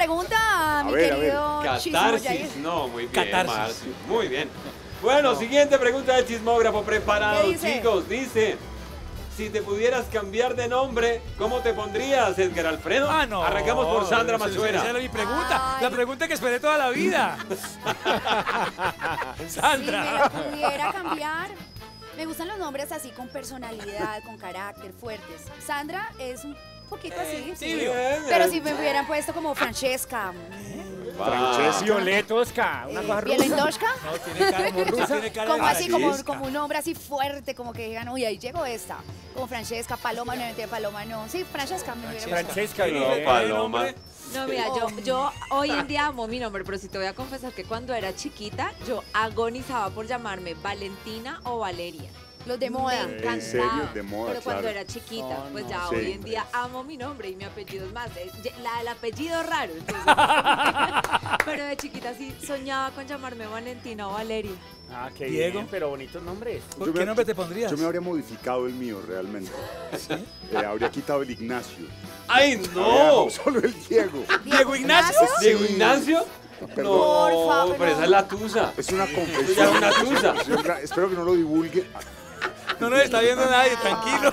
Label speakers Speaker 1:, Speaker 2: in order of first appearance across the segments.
Speaker 1: pregunta, mi
Speaker 2: ver,
Speaker 1: querido
Speaker 3: Catarsis.
Speaker 1: Yair.
Speaker 3: No, muy bien,
Speaker 4: Catarsis.
Speaker 3: Marcio. Muy bien. Bueno, siguiente pregunta del chismógrafo. Preparados,
Speaker 1: ¿Qué dice?
Speaker 3: chicos. Dice: Si te pudieras cambiar de nombre, ¿cómo te pondrías, Edgar Alfredo?
Speaker 4: Ah, no.
Speaker 3: Arrancamos por Sandra Mazuera.
Speaker 4: Esa era mi pregunta.
Speaker 1: Ay.
Speaker 4: La pregunta que esperé toda la vida.
Speaker 1: Si me
Speaker 4: Sandra.
Speaker 1: la pudiera cambiar. Me gustan los nombres así con personalidad, con carácter, fuertes. Sandra es un poquito así. sí. Pero
Speaker 3: eh,
Speaker 1: si me hubieran puesto como Francesca,
Speaker 3: va.
Speaker 5: Violetosca, una cosa
Speaker 1: eh,
Speaker 5: rusa.
Speaker 1: Bielendoshka,
Speaker 4: No, tiene cara, tiene cara
Speaker 1: como así, como,
Speaker 4: Francesca.
Speaker 1: como un nombre así fuerte, como que digan, uy, ahí llegó esta. Como Francesca, Paloma, no mentira, Paloma, no. Sí, Francesca me hubiera gustado.
Speaker 5: Francesca,
Speaker 3: No. Paloma.
Speaker 6: No, mira, yo, yo hoy en día amo mi nombre, pero si te voy a confesar que cuando era chiquita, yo agonizaba por llamarme Valentina o Valeria.
Speaker 1: Los de moda.
Speaker 6: Me
Speaker 2: ¿En serio? De moda,
Speaker 6: Pero cuando
Speaker 2: claro.
Speaker 6: era chiquita, pues
Speaker 5: no.
Speaker 6: ya
Speaker 2: Sí.
Speaker 6: hoy en día amo mi nombre y mi apellido es más. eh, La, el apellido raro. entonces, pero de chiquita sí soñaba con llamarme Valentina o Valeria.
Speaker 5: Ah, qué
Speaker 4: Diego.
Speaker 5: bien, pero bonitos nombres.
Speaker 4: ¿Por
Speaker 2: Yo
Speaker 4: qué
Speaker 2: me-
Speaker 4: nombre te pondrías?
Speaker 2: Yo me habría modificado el mío realmente. Eh, habría quitado el Ignacio.
Speaker 3: ¡Ay,
Speaker 2: Habría
Speaker 3: no!
Speaker 2: Solo el Diego.
Speaker 4: Diego Ignacio.
Speaker 3: ¿Diego
Speaker 2: Sí.
Speaker 3: Ignacio?
Speaker 2: Perdón.
Speaker 3: No,
Speaker 1: Por favor,
Speaker 3: pero esa es la tusa.
Speaker 2: Es una confesión.
Speaker 3: es una tusa.
Speaker 2: Espero que no lo divulgue.
Speaker 4: No nos está viendo nadie, tranquilo.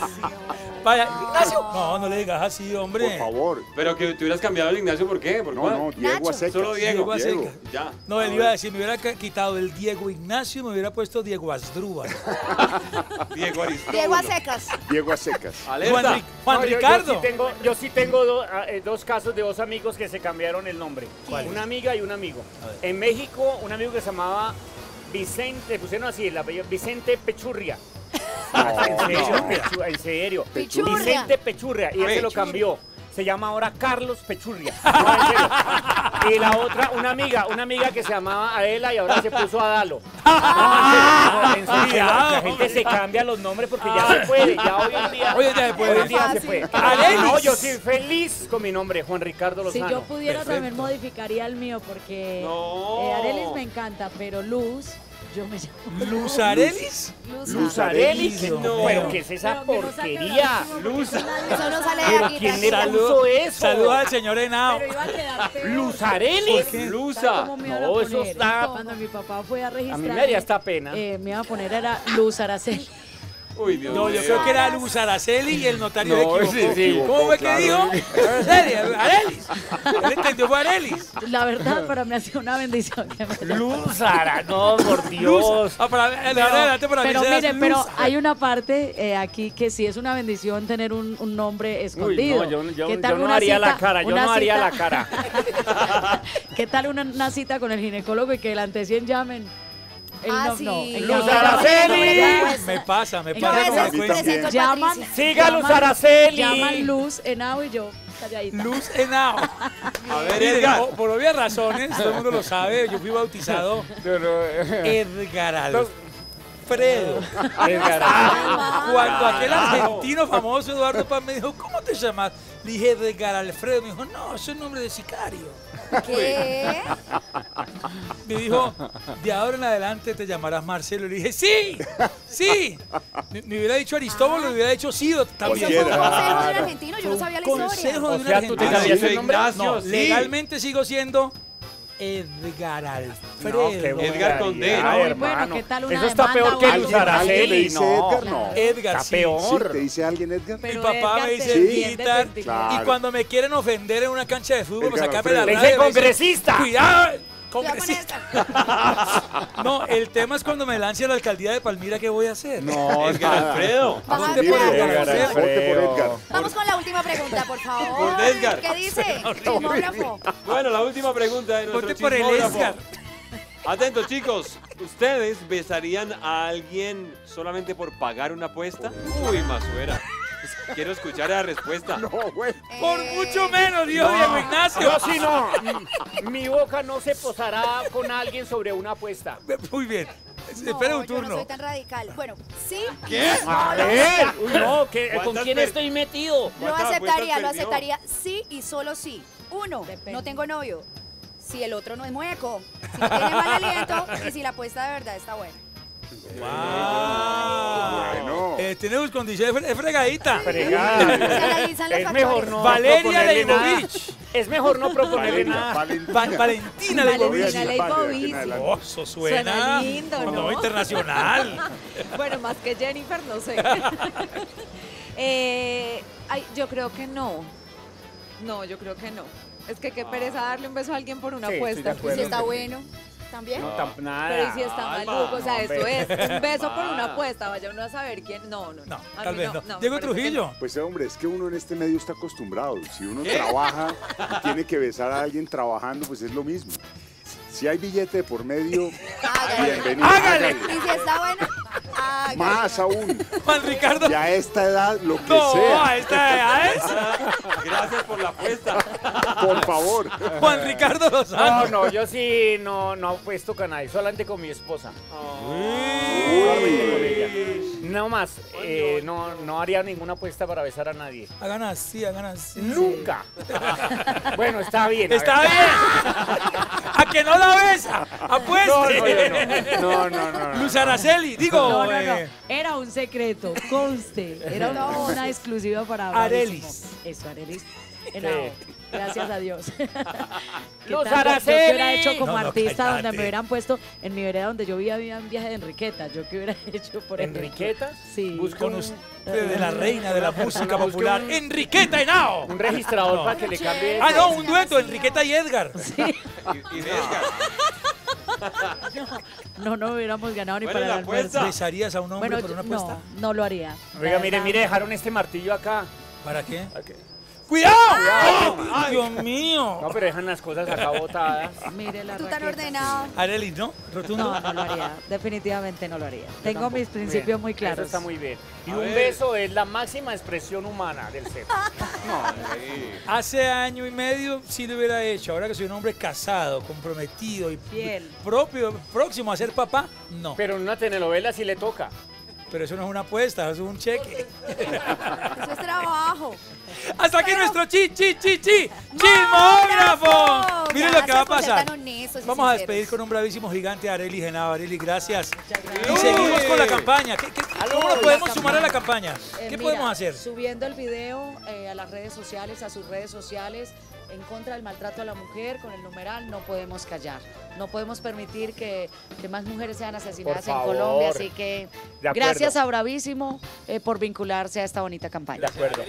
Speaker 4: Vaya, Ignacio. No, no le digas así, hombre.
Speaker 2: Por favor.
Speaker 3: Pero que te hubieras cambiado el Ignacio, ¿por qué? ¿Por
Speaker 2: No,
Speaker 3: cuál?
Speaker 2: no, Diego
Speaker 1: Nacho.
Speaker 2: a secas.
Speaker 3: Solo Diego.
Speaker 4: Diego a secas.
Speaker 3: Ya.
Speaker 4: No, él
Speaker 3: A
Speaker 4: iba a decir, me hubiera quitado el Diego Ignacio y me hubiera puesto Diego Asdrúbal.
Speaker 3: Diego Aristóbulo.
Speaker 1: Diego a secas.
Speaker 2: Diego a secas.
Speaker 4: Juan,
Speaker 5: No,
Speaker 4: Ricardo.
Speaker 5: Yo, sí tengo, yo sí tengo do- ah, eh, dos casos de dos amigos que se cambiaron el nombre.
Speaker 4: ¿Cuál?
Speaker 5: Una amiga y un amigo. En México, un amigo que se llamaba Vicente, le pusieron así el apellido, Vicente Pechurria. En serio, Pechu- en serio.
Speaker 1: Pichurria.
Speaker 5: Vicente Pechurria. Y él se lo cambió. Se llama ahora Carlos Pechurria. No, en serio. Y la otra, una amiga, una amiga que se llamaba Adela y ahora se puso Adalo. No, en serio, en serio, la gente se cambia los nombres porque ya se puede. Ya hoy en día.
Speaker 4: Hoy en día se puede.
Speaker 5: Hoy en día se
Speaker 1: Fácil.
Speaker 5: puede.
Speaker 4: Arelis.
Speaker 5: No, yo soy feliz con mi nombre, Juan Ricardo
Speaker 7: Si
Speaker 5: Lozano.
Speaker 7: yo pudiera
Speaker 4: Perfecto.
Speaker 7: también modificaría el mío porque
Speaker 3: No.
Speaker 7: eh, Arelis me encanta, pero Luz, yo me llamo
Speaker 4: Luz Arelis.
Speaker 1: Luz.
Speaker 5: Luz Arelis.
Speaker 4: Dios
Speaker 5: No, pero ¿qué es esa porquería?
Speaker 3: Luz.
Speaker 1: Eso no sale de
Speaker 5: ¿Pero
Speaker 1: aquí.
Speaker 5: quién le puso eso?
Speaker 4: Saludos al señor Henao.
Speaker 7: Pero iba a quedar peor.
Speaker 5: Luz Arelis.
Speaker 4: ¿Por qué?
Speaker 3: Lusa.
Speaker 7: ¿Sabe cómo me iban a
Speaker 5: No, eso
Speaker 7: poner?
Speaker 5: está-
Speaker 7: Cuando mi papá fue a registrar.
Speaker 5: A mí me haría esta pena.
Speaker 7: eh, me iba a poner era Luz Araceli.
Speaker 3: Uy, Dios
Speaker 4: No, yo creo que era Luz Araceli y el notario
Speaker 5: No,
Speaker 4: equivocó.
Speaker 5: sí, sí.
Speaker 4: ¿Cómo fue que dijo? Araceli, Arelis. Él entendió fue Arelis.
Speaker 7: La verdad, para mí ha sido una bendición que me
Speaker 5: Luz Ara, no, por Dios.
Speaker 4: Ah, para, de ahora en adelante para mí
Speaker 7: Pero miren, pero
Speaker 4: Luz.
Speaker 7: hay una parte eh, aquí que sí es una bendición tener un, un nombre
Speaker 5: Uy,
Speaker 7: escondido.
Speaker 5: no, yo, yo-
Speaker 7: ¿Qué
Speaker 5: yo
Speaker 7: tal
Speaker 5: no
Speaker 7: una
Speaker 5: haría la
Speaker 7: cita-
Speaker 5: cara, yo
Speaker 7: una
Speaker 5: no haría
Speaker 7: cita-
Speaker 5: la cara.
Speaker 7: ¿Qué tal una, una cita con el ginecólogo y que delante de 100 llamen? El
Speaker 1: Ah,
Speaker 7: no,
Speaker 1: sí.
Speaker 7: no, el
Speaker 5: Luz Araceli.
Speaker 4: Me pasa, me pasa
Speaker 1: a
Speaker 7: Llaman.
Speaker 5: Siga Luz Araceli.
Speaker 7: Llaman Luz, Henao y yo, calladita.
Speaker 4: Luz Henao.
Speaker 3: A ver, Edgar.
Speaker 4: por, por obvias razones, todo el mundo lo sabe, yo fui bautizado Edgar Alfredo.
Speaker 5: Edgar.
Speaker 4: Cuando aquel argentino famoso Eduardo Paz me dijo, ¿cómo te llamas? Le dije Edgar Alfredo. Me dijo, no, ese es nombre de sicario.
Speaker 1: ¿Qué?
Speaker 4: Me dijo, de ahora en adelante te llamarás Marcelo. Le dije, sí, sí. Me, me hubiera dicho Aristóbulo, le hubiera dicho Sido
Speaker 1: Eso
Speaker 4: también.
Speaker 1: fue un consejo de un argentino, yo no sabía la
Speaker 4: Consejo
Speaker 1: historia.
Speaker 4: de
Speaker 5: O
Speaker 4: un
Speaker 5: sea, tú te
Speaker 4: argentino.
Speaker 5: el nombre.
Speaker 4: No,
Speaker 3: sí.
Speaker 4: legalmente sigo siendo Edgar Alfredo.
Speaker 5: No, qué
Speaker 3: Edgar con D,
Speaker 5: vulgaridad,
Speaker 3: ¿no?
Speaker 7: Bueno,
Speaker 5: hermano.
Speaker 7: ¿qué tal una
Speaker 5: Eso está peor que? Luz
Speaker 2: ¿Alguien le
Speaker 5: Araceli, no.
Speaker 2: Edgar? No.
Speaker 4: Edgar,
Speaker 5: Está
Speaker 4: sí.
Speaker 5: peor.
Speaker 2: ¿Sí? ¿Te dice alguien Edgar?
Speaker 4: Mi
Speaker 7: Pero
Speaker 4: papá
Speaker 7: Edgar
Speaker 4: me dice Edgar.
Speaker 7: entiende.
Speaker 2: Claro.
Speaker 4: Y cuando me quieren ofender en una cancha de fútbol, para
Speaker 2: Edgar
Speaker 4: sacarme la
Speaker 2: Alfredo.
Speaker 5: Le
Speaker 4: radio.
Speaker 5: dice
Speaker 4: me
Speaker 5: congresista.
Speaker 4: Cuidado, Congresista. No, el tema es cuando me lance a la alcaldía de Palmira, ¿qué voy a hacer?
Speaker 2: No,
Speaker 3: Edgar. Alfredo.
Speaker 4: Por. Edgar
Speaker 5: Edgar.
Speaker 1: Vamos con la última pregunta, por favor.
Speaker 3: Por Edgar.
Speaker 1: ¿Qué dice? Chismógrafo.
Speaker 3: Bueno, la última pregunta de nuestro
Speaker 4: por el. Edgar.
Speaker 3: Atentos, chicos. ¿Ustedes besarían a alguien solamente por pagar una apuesta? Uy, Masuera. Quiero escuchar la respuesta.
Speaker 2: No, güey.
Speaker 4: Por
Speaker 1: Eh,
Speaker 4: mucho menos, dijo Diego Ignacio.
Speaker 5: Yo sí no. Mi boca no se posará con alguien sobre una apuesta.
Speaker 4: Muy bien.
Speaker 1: No,
Speaker 4: Espera un
Speaker 1: yo no
Speaker 4: turno.
Speaker 1: soy tan radical. Bueno, sí.
Speaker 3: ¿Qué?
Speaker 5: A ver, uy, no, ¿qué- ¿con
Speaker 3: ¿Cuántas
Speaker 5: quién estoy metido?
Speaker 1: Lo
Speaker 3: ¿Cuántas
Speaker 1: aceptaría, lo aceptaría sí y solo sí. Uno,
Speaker 7: Depende.
Speaker 1: no tengo novio. Si el otro no es mueco. Si no tiene mal aliento y si la apuesta de verdad está buena.
Speaker 4: Wow.
Speaker 2: Bueno.
Speaker 4: Eh, tenemos condiciones fre- es fregadita.
Speaker 5: Fregada. Es mejor no
Speaker 4: Valeria. Leibovich.
Speaker 5: Es mejor no proponerle
Speaker 2: Valeria,
Speaker 5: nada.
Speaker 2: Valentina.
Speaker 4: Va- Valentina
Speaker 2: decir
Speaker 6: Valentina.
Speaker 4: Oh, eso suena.
Speaker 6: Suena lindo,
Speaker 4: Cuando
Speaker 6: ¿no?
Speaker 4: internacional.
Speaker 6: Bueno, más que Jennifer, no sé. Eh, ay, yo creo que no. No, yo creo que no. Es que qué pereza darle un beso a alguien por una
Speaker 5: Sí,
Speaker 6: apuesta.
Speaker 1: si está bueno, ¿también?
Speaker 5: No, tam- nada.
Speaker 6: Pero ¿y si está
Speaker 3: Alma,
Speaker 6: maluco? O sea,
Speaker 5: no,
Speaker 6: esto es un beso por una apuesta. Vaya uno a saber quién. No, no, no.
Speaker 4: No, tal vez Diego Trujillo.
Speaker 2: Pues hombre, es que uno en este medio está acostumbrado. Si uno trabaja y tiene que besar a alguien trabajando, pues es lo mismo. Si hay billete de por medio,
Speaker 1: Hágale.
Speaker 2: bienvenido.
Speaker 4: Hágale.
Speaker 1: Y si está bueno,
Speaker 2: Más aún.
Speaker 4: Juan Ricardo.
Speaker 2: Y a esta edad, lo que
Speaker 4: No,
Speaker 2: sea,
Speaker 4: a esta a esa.
Speaker 3: Gracias por la apuesta.
Speaker 2: por favor.
Speaker 4: Juan Ricardo
Speaker 5: No,
Speaker 4: Lozano.
Speaker 5: no, yo sí no, no apuesto con nadie, solamente con mi esposa. Solamente con ella. No más, eh, no, no haría ninguna apuesta para besar a nadie.
Speaker 4: Hagan así, hagan así.
Speaker 5: Nunca. bueno, está bien. a
Speaker 4: Está bien. Que no la besa.
Speaker 5: No,
Speaker 4: Apueste.
Speaker 5: no, no. No, no, no. no.
Speaker 4: Luz Araceli, digo.
Speaker 7: No, no, no.
Speaker 4: eh,
Speaker 7: Era un secreto, conste. Era una, una exclusiva para
Speaker 4: Arelis.
Speaker 7: Eso, Arelis. Henao. Gracias a Dios. ¿Qué tal? Yo-
Speaker 5: Araceli.
Speaker 7: hubiera hecho como
Speaker 4: No, no,
Speaker 7: artista donde me hubieran puesto en mi vereda donde yo vivía, había un viaje de Enriqueta. Yo que hubiera hecho por ejemplo.
Speaker 5: ¿Enriqueta?
Speaker 7: Sí.
Speaker 5: Busca
Speaker 4: con
Speaker 5: un,
Speaker 4: usted de la reina de la música popular,
Speaker 5: un-
Speaker 4: Enriqueta Henao.
Speaker 5: un registrador
Speaker 4: No.
Speaker 5: para que le cambie.
Speaker 4: Ah, no, un dueto, Enriqueta y Edgar.
Speaker 3: Y, y Edgar.
Speaker 7: No, no hubiéramos ganado ni
Speaker 3: Bueno,
Speaker 7: para
Speaker 3: la apuesta.
Speaker 4: ¿Besarías a un hombre
Speaker 7: Bueno,
Speaker 4: por una
Speaker 7: no,
Speaker 4: apuesta?
Speaker 7: no lo haría.
Speaker 5: Oiga, mire, mire, dejaron este martillo acá.
Speaker 4: ¿Para qué?
Speaker 5: Ok.
Speaker 4: ¡Cuidado!
Speaker 5: Cuidado.
Speaker 4: ¡Ay, Dios mío!
Speaker 5: No, pero dejan las cosas acá botadas.
Speaker 7: Mire la
Speaker 1: Tú tan
Speaker 7: raqueta.
Speaker 1: ordenado.
Speaker 4: Arelis, ¿no? Rotundo.
Speaker 7: No, no lo haría. Definitivamente no lo haría. Tengo
Speaker 5: tampoco.
Speaker 7: mis principios muy
Speaker 5: Eso
Speaker 7: claros.
Speaker 5: está muy bien. Y
Speaker 3: A
Speaker 5: un
Speaker 3: ver.
Speaker 5: beso es la máxima expresión humana del.
Speaker 3: Sí.
Speaker 4: Hace año y medio sí lo hubiera hecho. Ahora que soy un hombre casado, comprometido y
Speaker 7: Fiel.
Speaker 4: propio, próximo a ser papá, no.
Speaker 5: Pero en una telenovela sí le toca.
Speaker 4: Pero eso no es una apuesta, eso es un cheque.
Speaker 1: Eso es trabajo.
Speaker 4: Hasta aquí
Speaker 1: Pero-
Speaker 4: nuestro chi, chi, chi, chi, chismógrafo. Miren lo que va a pasar.
Speaker 1: y
Speaker 4: Vamos a despedir con un bravísimo gigante, Areli Genao. Areli, gracias. Y
Speaker 7: gracias.
Speaker 4: seguimos con la campaña. ¿Qué- qué- ¿Cómo nos podemos sumar a la
Speaker 7: campaña. Eh,
Speaker 4: ¿Qué
Speaker 7: mira,
Speaker 4: podemos hacer?
Speaker 7: Subiendo el video eh, a las redes sociales, a sus redes sociales, en contra del maltrato a la mujer, con el numeral no podemos callar. No podemos permitir que, que más mujeres sean asesinadas en. Colombia. Así que gracias a Bravísimo eh, por vincularse a esta bonita campaña.
Speaker 5: De acuerdo.